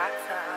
Rocks.